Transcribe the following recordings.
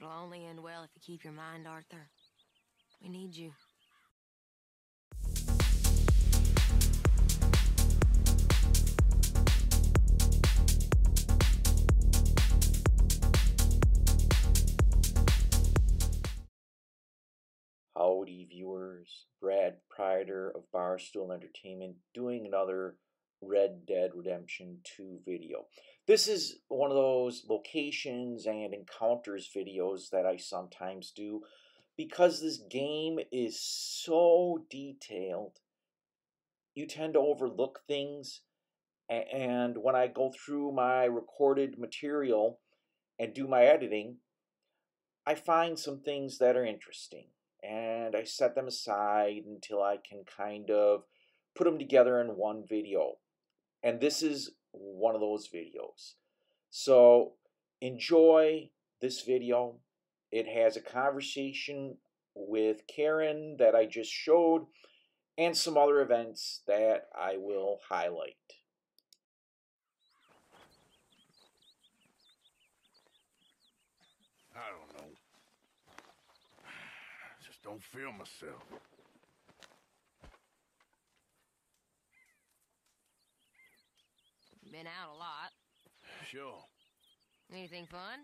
It'll only end well if you keep your mind, Arthur. We need you. Howdy, viewers. Brad proprietor of Barstool Entertainment doing another Red Dead Redemption 2 video. This is one of those locations and encounters videos that I sometimes do because this game is so detailed. You tend to overlook things, and when I go through my recorded material and do my editing, I find some things that are interesting and I set them aside until I can kind of put them together in one video. And this is one of those videos. So enjoy this video. It has a conversation with Karen that I just showed and some other events that I will highlight. I don't know. Just don't feel myself. Been out a lot. Sure, Anything fun?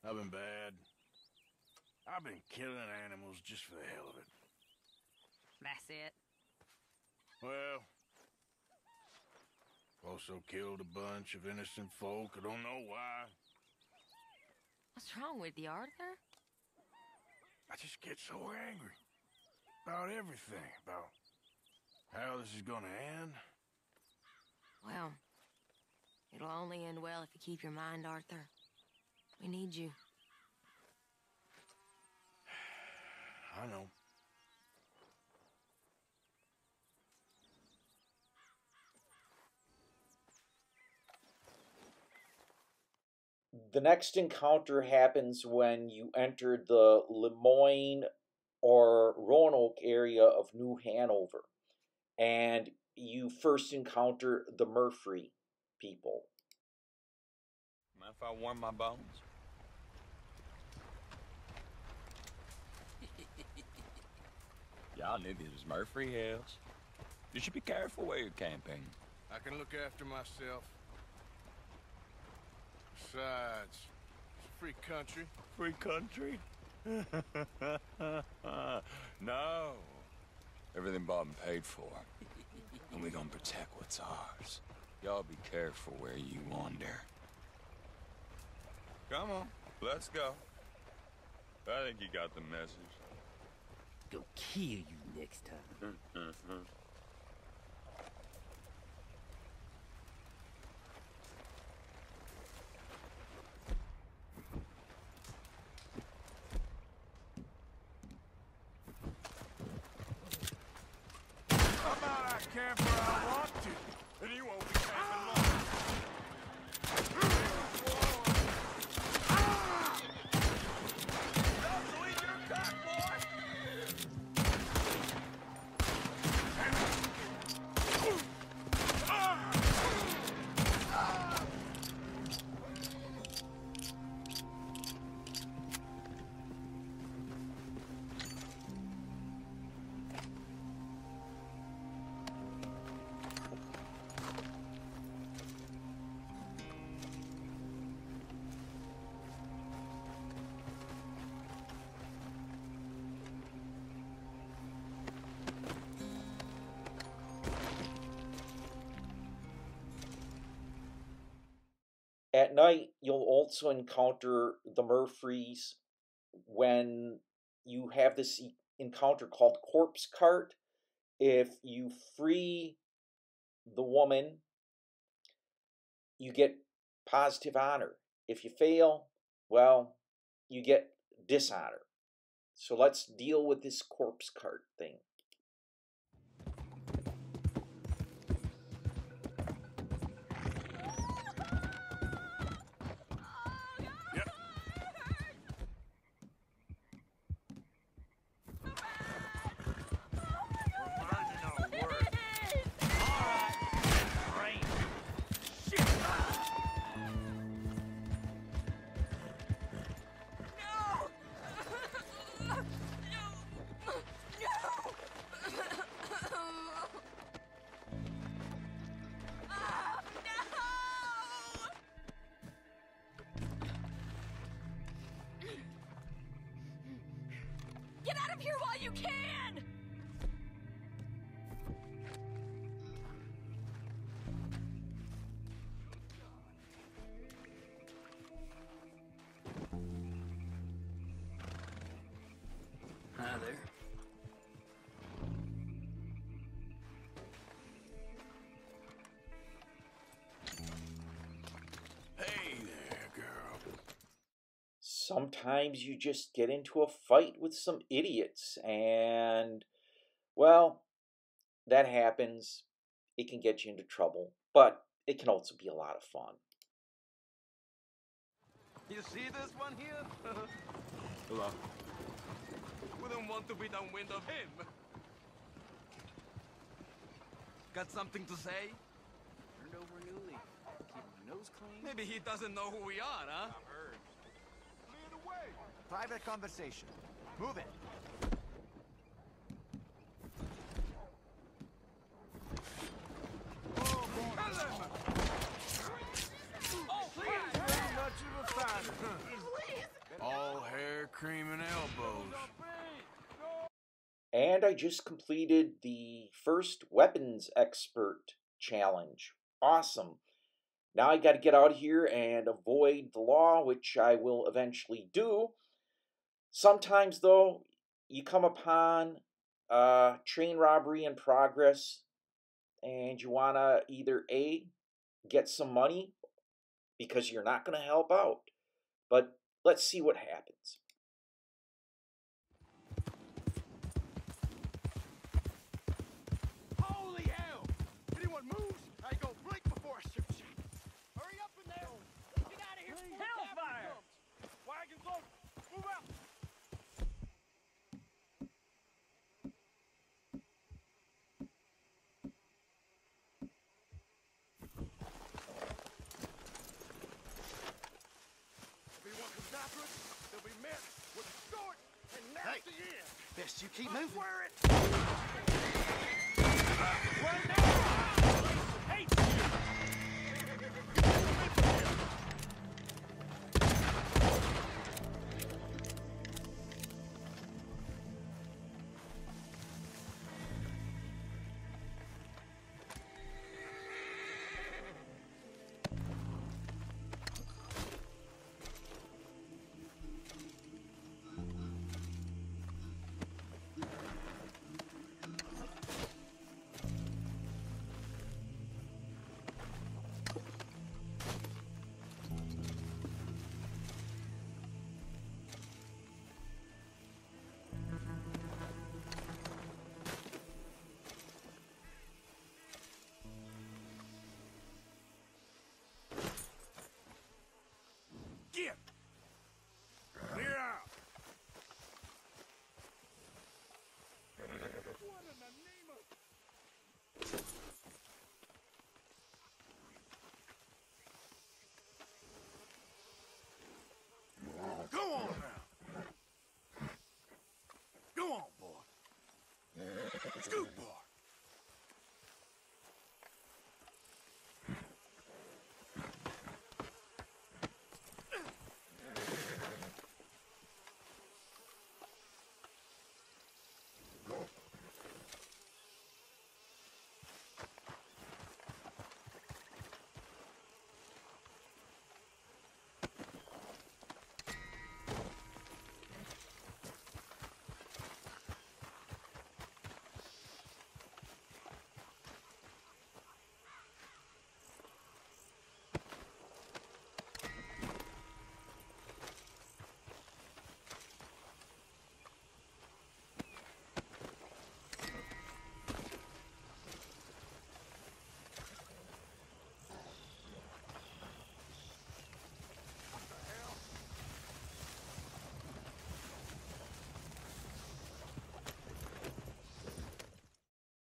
I've been bad. I've been killing animals just for the hell of it. That's it. Well, also killed a bunch of innocent folk. I don't know why. What's wrong with you, Arthur? I just get so angry about everything, about how this is gonna end. Well, it'll only end well if you keep your mind, Arthur. We need you. I know. The next encounter happens when you enter the Lemoyne or Roanoke area of New Hanover, and you first encounter the Murfree people. Mind if I warm my bones? Y'all knew this was Murfree Hills. You should be careful where you're camping. I can look after myself. Besides, it's free country. Free country? no. Everything bought and paid for. And we gonna protect what's ours. Y'all be careful where you wander. Come on, let's go. I think you got the message. Go kill you next time. At night, you'll also encounter the Murfrees when you have this encounter called Corpse Cart. If you free the woman, you get positive honor. If you fail, well, you get dishonor. So let's deal with this corpse cart thing. here while you can! Sometimes you just get into a fight with some idiots and well that happens it can get you into trouble but it can also be a lot of fun You see this one here? Hello. Wouldn't want to be downwind of him. Got something to say? Turned over a new leaf. Keep my nose clean. Maybe he doesn't know who we are, huh? Clear the way. Private conversation. Move it. All hair, cream, and elbows. and i just completed the first weapons expert challenge awesome now i got to get out of here and avoid the law which i will eventually do sometimes though you come upon a train robbery in progress and you want to either a get some money because you're not going to help out but let's see what happens Holy hell! If anyone moves, I go blink before I shoot you. Hurry up in there! Get out of here! Hellfire! Wagons loaded! Move out! If anyone comes after us, they'll be met with a short and nasty end. Best you keep moving. Swear it! Get!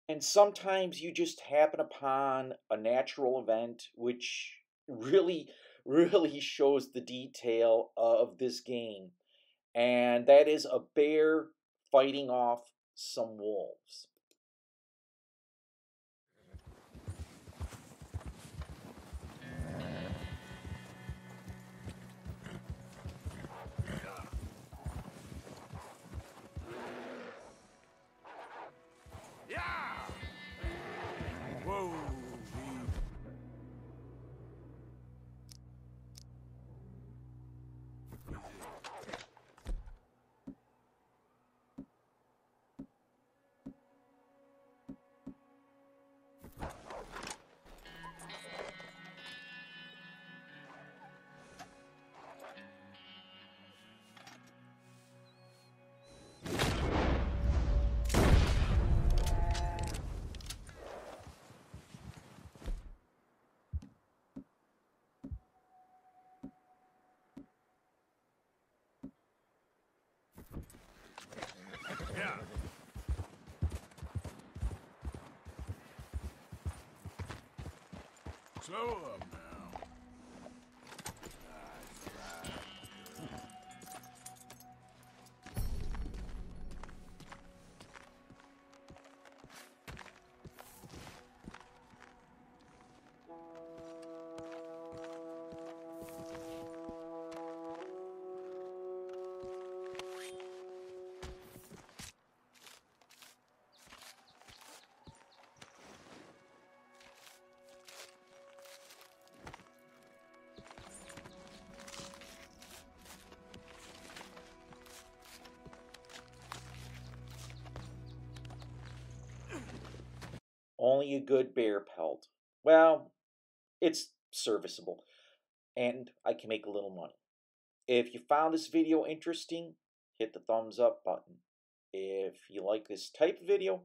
And sometimes you just happen upon a natural event which really really shows the detail of this game and that is a bear fighting off some wolves Slow up Only a good bear pelt. Well, it's serviceable, and I can make a little money. If you found this video interesting, hit the thumbs up button. If you like this type of video,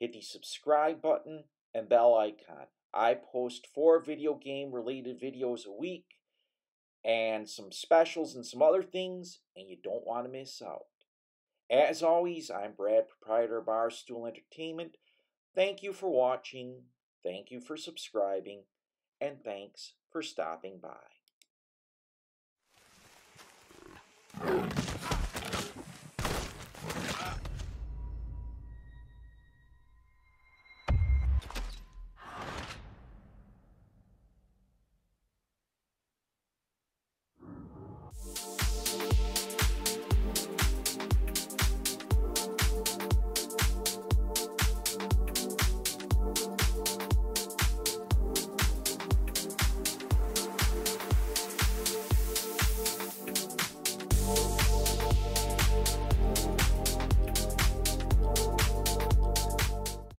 hit the subscribe button and bell icon. I post four video game related videos a week and some specials and some other things, and you don't want to miss out. As always, I'm Brad, proprietor of Barstool Entertainment. Thank you for watching, thank you for subscribing, and thanks for stopping by.